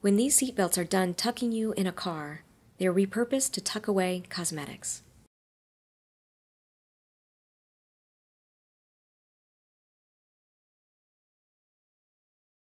When these seatbelts are done tucking you in a car, they are repurposed to tuck away cosmetics.